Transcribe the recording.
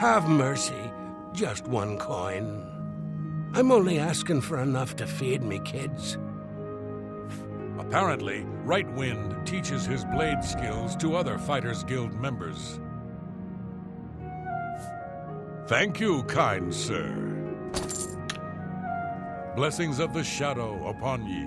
Have mercy. Just one coin. I'm only asking for enough to feed me kids. Apparently, Right Wind teaches his blade skills to other Fighters Guild members. Thank you, kind sir. Blessings of the Shadow upon ye.